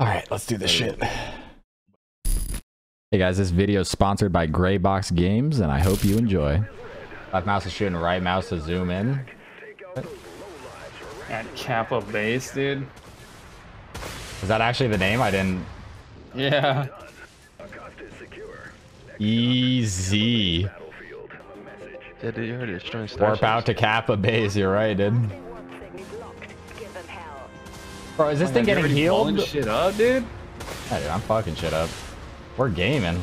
All right, let's do this shit. Hey guys, this video is sponsored by Grey Box Games, and I hope you enjoy. Left mouse is shooting, right mouse to zoom in. At Kappa base, dude. Is that actually the name? I didn't. Yeah. Easy. Yeah, dude, you heard it. Warp out to Kappa base. You're right, dude. Bro, is this thing getting healed? Shit up, dude. Yeah, dude, I'm fucking shit up. We're gaming.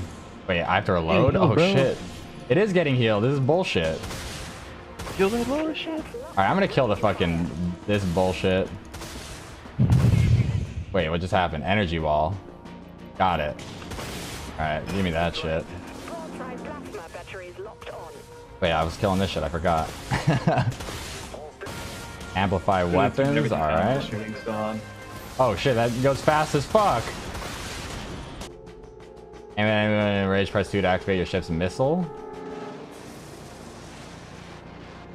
Wait, I have to reload? no, oh bro. shit. It is getting healed. This is bullshit. Kill that lower shit. Alright, I'm gonna kill the fucking this bullshit. Wait, what just happened? Energy wall. Got it. Alright, give me that shit. Wait, I was killing this shit, I forgot. Amplify weapons, alright. Shooting's still on. Oh shit, that goes fast as fuck. And then uh, rage press 2 to activate your ship's missile.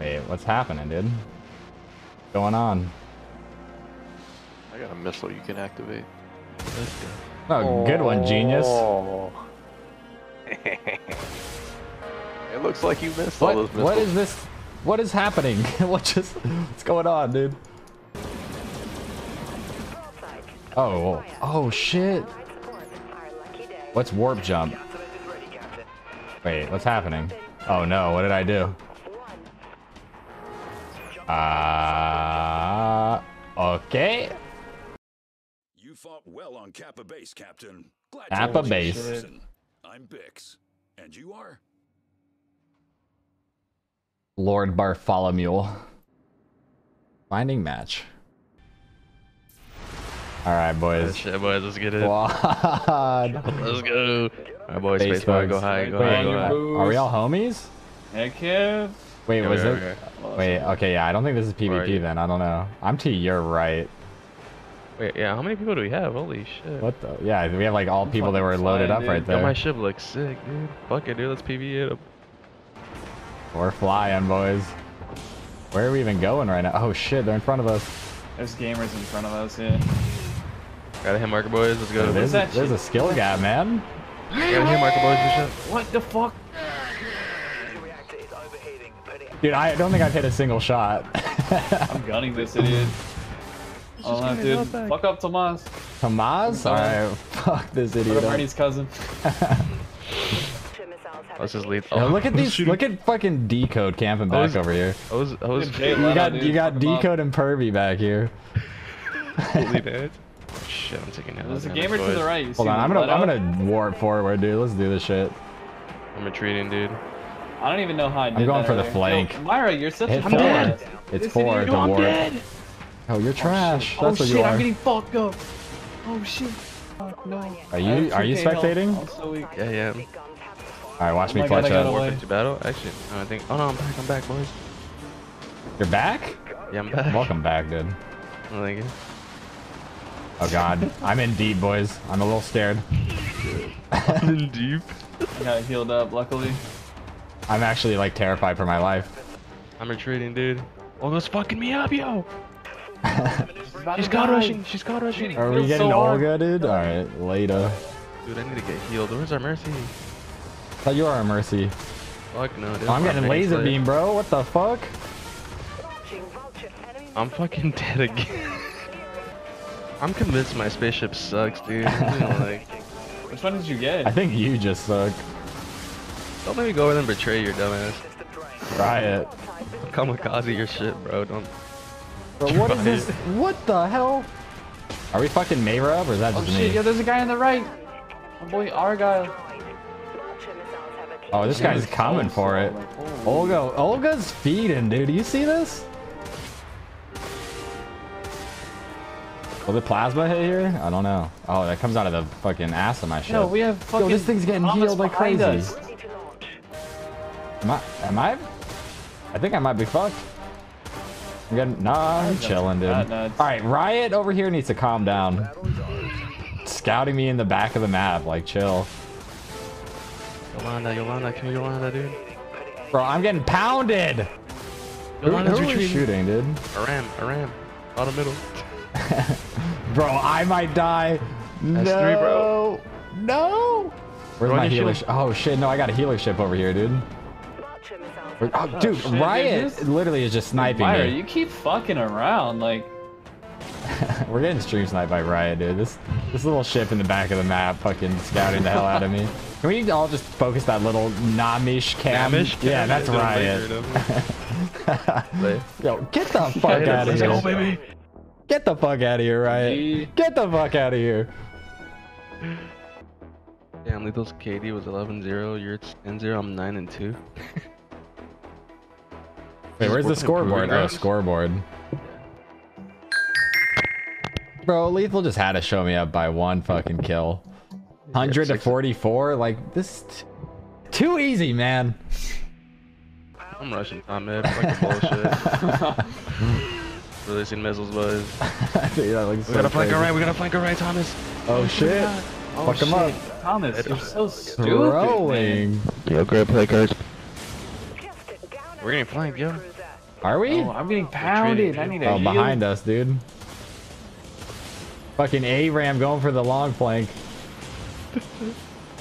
Wait, what's happening, dude? What's going on? I got a missile you can activate. Let's. Oh, good one, genius. Oh. it looks like you missed all those missiles. what is this? What is happening? what just, what's going on, dude? Oh, oh shit. What's warp jump? Wait, what's happening? Oh no, what did I do? Uh, okay. You fought well on Kappa Base, Captain. Glad Kappa Base. I'm Bix. And you are? Lord Bartholomew. Finding match. Alright, boys. Oh, shit, boys, let's get it. Squad. Let's go. Alright, boys, Face space bar, go high, go Wait, high, go high. Are we all homies? Heck yeah. Wait, Yeah, was it? we. Wait, okay, yeah, I don't think this is PvP then. I don't know. I'm to your right. Wait, yeah, how many people do we have? Holy shit. What the? Yeah, we have like all people that were loaded flying, up dude. right Yo, my there. ship looks sick, dude. Fuck it, dude. Let's PV it up. We're flying, boys. Where are we even going right now? Oh shit, they're in front of us. There's gamers in front of us, yeah. Got a hit marker, boys. Let's go. There's, that there's a skill gap, man. Got a hit marker, boys. shit. What the fuck? Dude, I don't think I've hit a single shot. I'm gunning this idiot. Oh, no, give me a dude. Fuck up, Tomas. Tomas? Alright, fuck this idiot. up, up. Ernie's cousin? Let's just leave. Yo, look at these. Shooting. Look at fucking decode camping back was- over here. I was, I was Jay You Leno, got dude. you got Fuck 'em up. decode and pervy back here. fully dead. Shit, I'm taking out. There's a gamer to the right. Hold on, I'm gonna I'm gonna warp forward, dude. Let's do this shit. I'm retreating, dude. I don't even know how I did I'm going that for the earlier. flank. Yo, Myra, you're such Hit a four. dumbass. It's This four idiot, to I'm warp. dead. Oh, you're oh, trash. Oh That's what shit, you are. I'm getting fucked up. Oh shit. Fuck, no. Are you are you spectating? I'm so weak. Yeah, yeah. All right, watch Oh me my God, clutch I got up. away. Warp into battle. Actually, no, I think. Oh no, I'm back. I'm back, boys. You're back? Yeah, I'm back. Welcome back, dude. Oh, thank you. Oh god, I'm in deep, boys. I'm a little scared. I'm in deep. I got healed up, luckily. I'm actually like terrified for my life. I'm retreating, dude. Oh, Olga's fucking me up, yo. About She's to god die. rushing. She's god rushing. Are we getting so hard. Olga, dude? All right, later. Dude, I need to get healed. Where's our mercy? Thought you are a mercy. Fuck no, dude. I'm getting laser beam. beam, bro. What the fuck? I'm fucking dead again. I'm convinced my spaceship sucks, dude. I'm like, Which one did you get? I think you just suck. don't let me go over there and betray your dumbass. Try it. Kamikaze your shit, bro. Don't. Bro, what is this? What the hell? Are we fucking Mayra or is that oh just shit, me? yo, there's a guy on the right. My boy Argyle. Oh, this guy's coming for it. Olga, Olga's feeding, dude. Do you see this? Will the plasma hit here? I don't know. Oh, that comes out of the fucking ass of my ship. Yo, we have fucking. this thing's getting Thomas healed like crazy. us. Am I? Am I? I think I might be fucked. I'm getting. Nah, I'm chilling, dude. All right, Riot over here needs to calm down. Scouting me in the back of the map, like chill. Yolanda, Yolanda, kill Yolanda, dude. Bro, I'm getting pounded. Who, Yolanda's who are we retreating. shooting, dude? A ram, a ram. Bottom middle. Bro, I might die. S3, bro. No. Where's Throw my healer? shield. Sh oh shit! No, I got a healer ship over here, dude. Oh, oh, dude, shit, dude, Riot this- literally is just sniping Myra, me. you keep fucking around. Like, We're getting stream sniped by Riot, dude. This this little ship in the back of the map, fucking scouting the hell out of me. Can we all just focus that little Namish cam? Amish? Yeah, that's Don't Riot. laser. Yo, get the fuck out of here. go, baby. Get the fuck out of here, Riot. Get the fuck out of here. Damn, Lethal's KD was 11-0, you're 10-0, I'm 9 and 2. Wait, where's the scoreboard? Oh, grounds? scoreboard. Bro, Lethal just had to show me up by one fucking kill. 100 to 44? Like, this t- too easy, man. I'm rushing Tom Ed, fucking bullshit. Releasing missiles, boys. Dude, that looks We so gotta flank crazy. our right, we gotta flank our right, Thomas. Oh, oh shit. Oh, Fuck him up. Thomas, you're so stupid. Throwing. Yo, great play, Kurt. We're getting flanked, yo. Are we? Oh, I'm getting pounded. I need a Oh, heal. behind us, dude. Fucking A-Ram going for the long flank.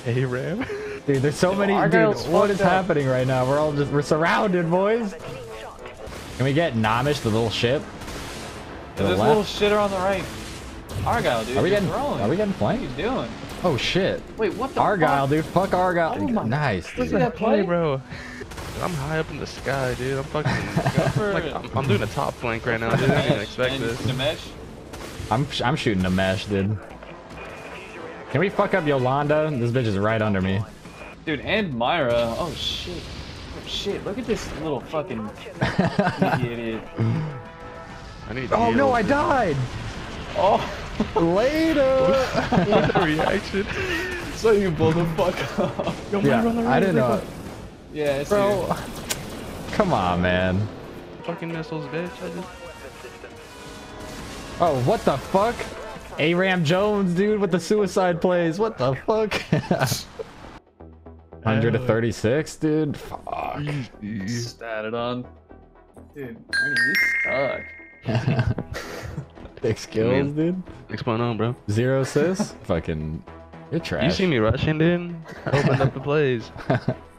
Hey, Ram. Dude, there's so many. Dude, Argyle's what fucked is up. happening right now? We're all just, we're surrounded, boys. Can we get Namish, the little ship? To the There's a little shitter on the right. Argyle, dude. Are we getting, throwing. are we getting What are you doing? Oh shit. Wait, what the Argyle, fuck? dude. Fuck Argyle. Oh my- nice, Look at that play. bro. I'm high up in the sky, dude. I'm fucking. like. I'm, I'm doing a top flank right now, dude. I didn't expect And this. Namesh? I'm, I'm shooting a mesh, dude. Can we fuck up Yolanda? This bitch is right under me. Dude, and Myra. Oh shit. Oh shit. Look at this little fucking idiot. I need. Oh no. I died. Oh, Later. what a reaction. so you blow the fuck up. yeah, I didn't know. Yeah, it's Bro, come on, man. Fucking missiles, bitch. I just... Oh, what the fuck? Aram Jones, dude, with the suicide plays. What the fuck? 100 to 36, dude. Fuck. Statted on. Dude, Ernie, you suck. Six kills, dude. 6.0, bro. Zero assists. Fucking, you're trash. You see me rushing, dude? Opened up the plays.